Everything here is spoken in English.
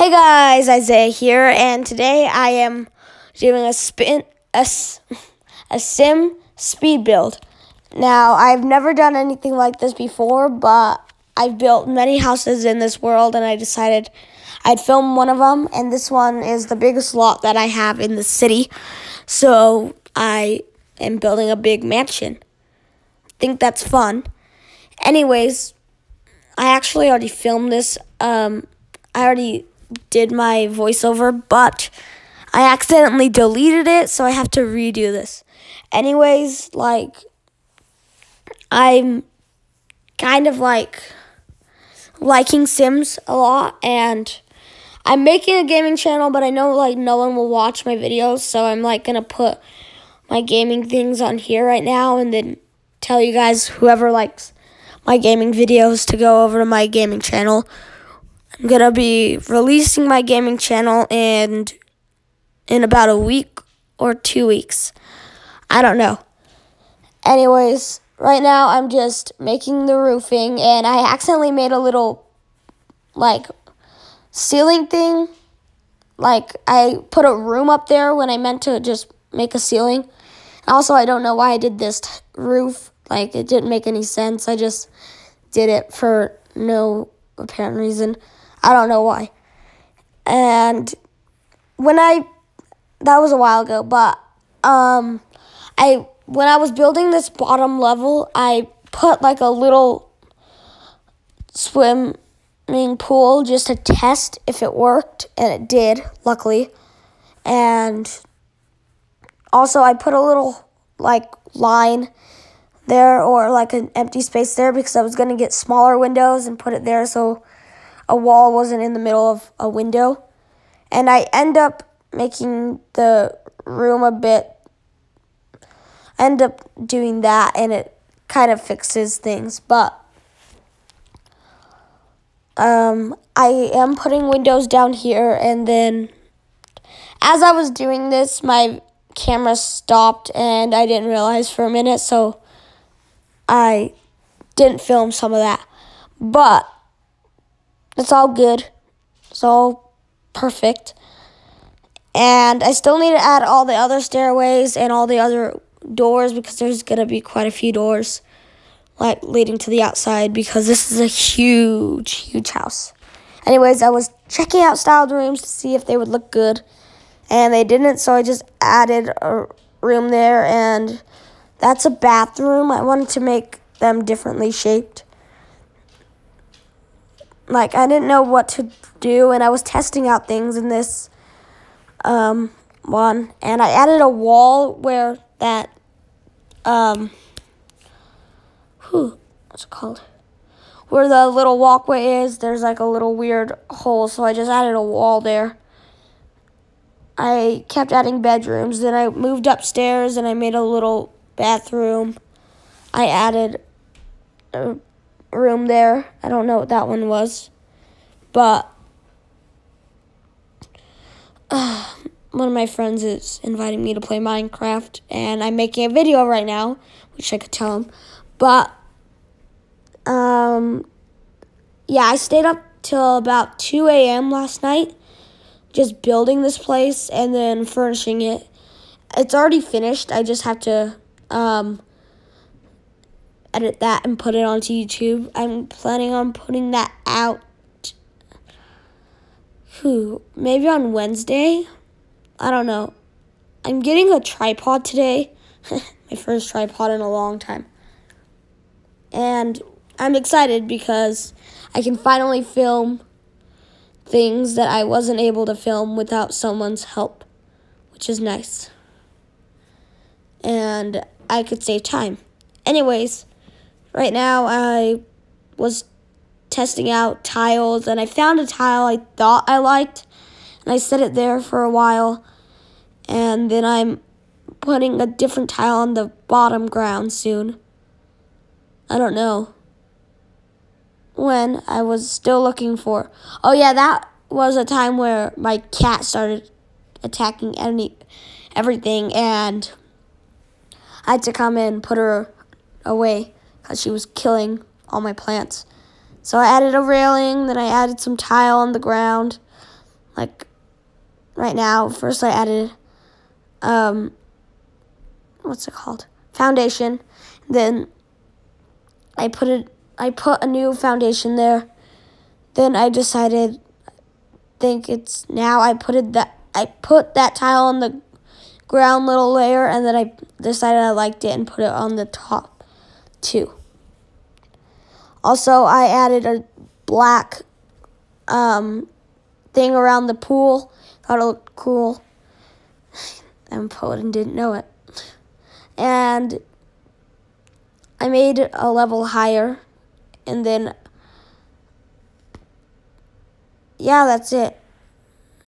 Hey guys, Izaiah here, and today I am doing a spin a, a sim speed build. Now, I've never done anything like this before, but I've built many houses in this world, and I decided I'd film one of them. And this one is the biggest lot that I have in the city, so I am building a big mansion. think that's fun. Anyways, I actually already filmed this. Um, I already did my voiceover, but I accidentally deleted it, so I have to redo this. Anyways, like, I'm kind of like liking Sims a lot, and I'm making a gaming channel, but I know like no one will watch my videos, so I'm like gonna put my gaming things on here right now, and then tell you guys whoever likes my gaming videos to go over to my gaming channel. I'm gonna be releasing my gaming channel and in about a week or two weeks. I don't know. Anyways, right now I'm just making the roofing and I accidentally made a little like ceiling thing. Like I put a room up there when I meant to just make a ceiling. Also, I don't know why I did this roof. Like it didn't make any sense. I just did it for no apparent reason. I don't know why. And when I that was a while ago, but um I when I was building this bottom level, I put like a little swimming pool just to test if it worked, and it did, luckily. And also, I put a little like line there or like an empty space there because I was going to get smaller windows and put it there so a wall wasn't in the middle of a window. And I end up making the room a bit end up doing that and it kind of fixes things. But um I am putting windows down here and then as I was doing this my camera stopped and I didn't realize for a minute. So I didn't film some of that. But it's all good. It's all perfect. And I still need to add all the other stairways and all the other doors because there's going to be quite a few doors like leading to the outside because this is a huge huge house. Anyways i was checking out styled rooms to see if they would look good and they didn't so i just added a room there and that's a bathroom. I wanted to make them differently shaped like i didn't know what to do and i was testing out things in this um, one and i added a wall where that um whew, what's it called? Where the little walkway is, there's like a little weird hole, so I just added a wall there. I kept adding bedrooms, then I moved upstairs and I made a little bathroom. I added a room there. I don't know what that one was. But uh, one of my friends is inviting me to play Minecraft, and I'm making a video right now, which I could tell him. But, um, yeah, I stayed up till about 2 a.m. last night, just building this place and then furnishing it. It's already finished. I just have to, um, edit that and put it onto YouTube. I'm planning on putting that out. Whew, maybe on Wednesday. I don't know. I'm getting a tripod today. My first tripod in a long time. And I'm excited because I can finally film things that I wasn't able to film without someone's help, which is nice. And I could save time. Anyways, right now I was testing out tiles and I found a tile I thought I liked and I set it there for a while and then I'm putting a different tile on the bottom ground soon. I don't know when I was still looking for. Oh yeah, that was a time where my cat started attacking any everything and I had to come and put her away cuz she was killing all my plants. So I added a railing, then I added some tile on the ground like right now. First, I added um, what's it called? Foundation. Then I put it. I put a new foundation there. Then I decided, I think it's now. I put it that I put that tile on the ground little layer, and then I decided I liked it and put it on the top too. Also, I added a black um, thing around the pool. Thought it looked cool. And didn't know it. And I made a level higher. And then, yeah, that's it.